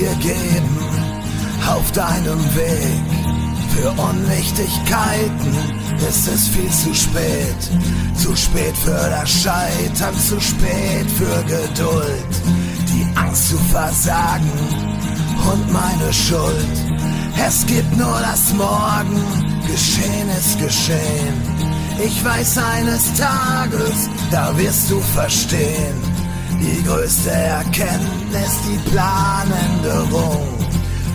Dir geben auf deinem Weg? Für Unwichtigkeiten ist es viel zu spät. Zu spät für das Scheitern, zu spät für Geduld. Die Angst zu versagen und meine Schuld. Es gibt nur das Morgen, geschehen ist geschehen. Ich weiß eines Tages, da wirst du verstehen. Die größte Erkenntnis, die Planänderung.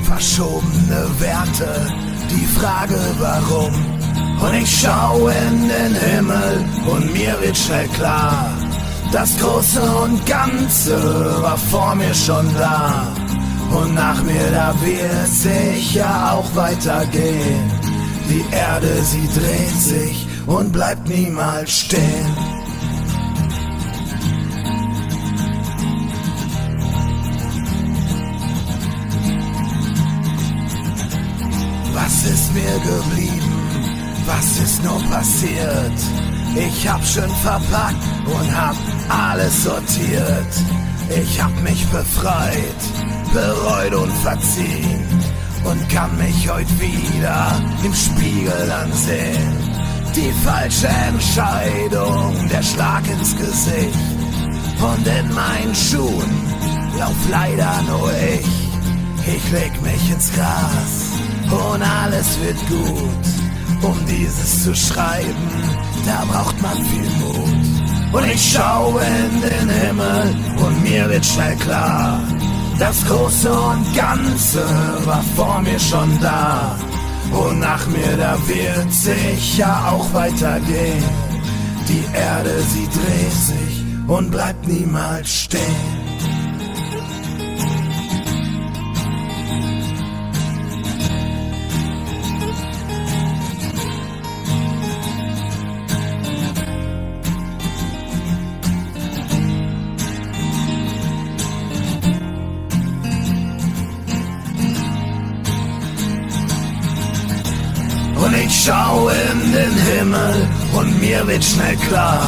Verschobene Werte, die Frage warum. Und ich schau in den Himmel und mir wird schnell klar, das Große und Ganze war vor mir schon da. Und nach mir, da wird sicher auch weitergehen. Die Erde, sie dreht sich und bleibt niemals stehen. Was ist mir geblieben? Was ist nur passiert? Ich hab schön verpackt und hab alles sortiert. Ich hab mich befreit, bereut und verziehen und kann mich heute wieder im Spiegel ansehen. Die falsche Entscheidung, der Schlag ins Gesicht und in meinen Schuhen lauf leider nur ich. Ich leg mich ins Gras und alles wird gut. Um dieses zu schreiben, da braucht man viel Mut. Und ich schaue in den Himmel und mir wird schnell klar, das Große und Ganze war vor mir schon da. Und nach mir, da wird sicher auch weitergehen. Die Erde, sie dreht sich und bleibt niemals stehen. Schau in den Himmel und mir wird schnell klar,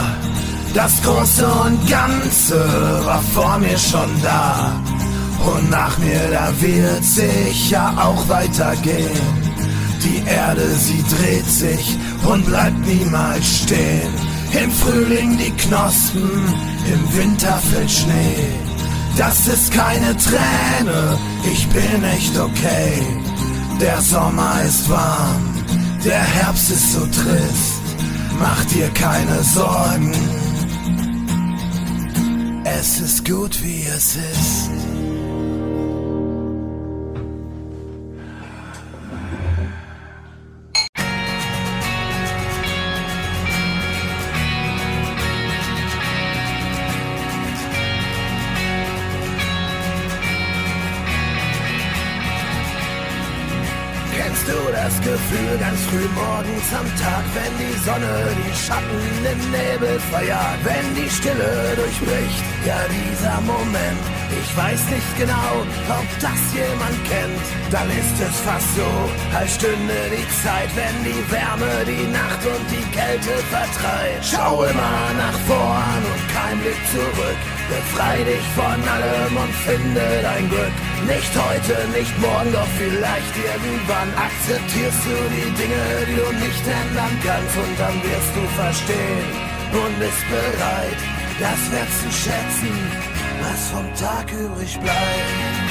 das Große und Ganze war vor mir schon da. Und nach mir, da wird sicher auch weitergehen. Die Erde, sie dreht sich und bleibt niemals stehen. Im Frühling die Knospen, im Winter fällt Schnee. Das ist keine Träne, ich bin echt okay. Der Sommer ist warm, der Herbst ist so trist. Mach dir keine Sorgen, es ist gut wie es ist. Du das Gefühl ganz früh morgens am Tag, wenn die Sonne die Schatten im Nebel verjagt, wenn die Stille durchbricht? Ja, dieser Moment, ich weiß nicht genau, ob das jemand kennt. Dann ist es fast so, als stünde die Zeit, wenn die Wärme die Nacht und die Kälte vertreibt. Schau immer nach vorn und kein Blick zurück. Befrei dich von allem und finde dein Glück. Nicht heute, nicht morgen, doch vielleicht irgendwann akzeptierst du die Dinge, die du nicht ändern kannst und dann wirst du verstehen und bist bereit, das Wert zu schätzen, was vom Tag übrig bleibt.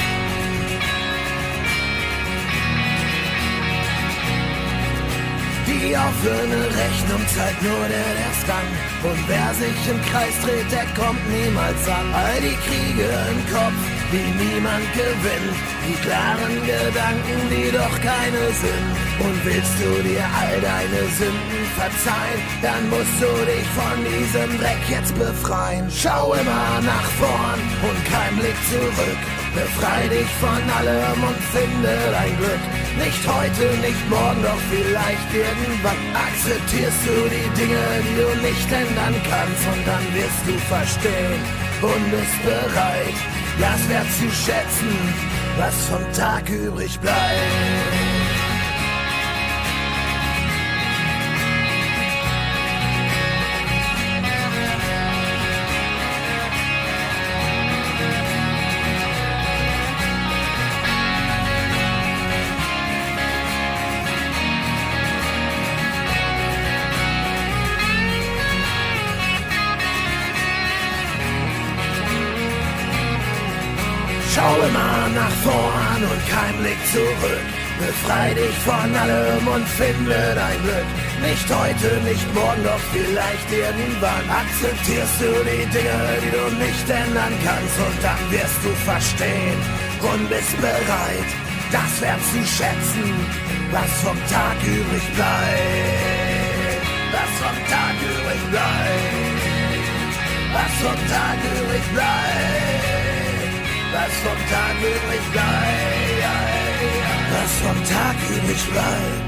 Die offene Rechnung zeigt nur der Erstgang. Und wer sich im Kreis dreht, der kommt niemals an. All die Kriege im Kopf, die niemand gewinnt. Die klaren Gedanken, die doch keine sind. Und willst du dir all deine Sünden verzeihen, dann musst du dich von diesem Dreck jetzt befreien. Schau immer nach vorn und kein Blick zurück. Befrei dich von allem und finde dein Glück. Nicht heute, nicht morgen, doch vielleicht irgendwann akzeptierst du die Dinge, die du nicht ändern kannst und dann wirst du verstehen und bist bereit, das wert zu schätzen, was vom Tag übrig bleibt. Immer nach vorn und kein Blick zurück. Befrei dich von allem und finde dein Glück. Nicht heute, nicht morgen, doch vielleicht irgendwann akzeptierst du die Dinge, die du nicht ändern kannst. Und dann wirst du verstehen und bist bereit, das Wert zu schätzen, was vom Tag übrig bleibt. Was vom Tag übrig bleibt. Was vom Tag übrig bleibt. Was vom Tag übrig bleibt was vom Tag übrig bleibt.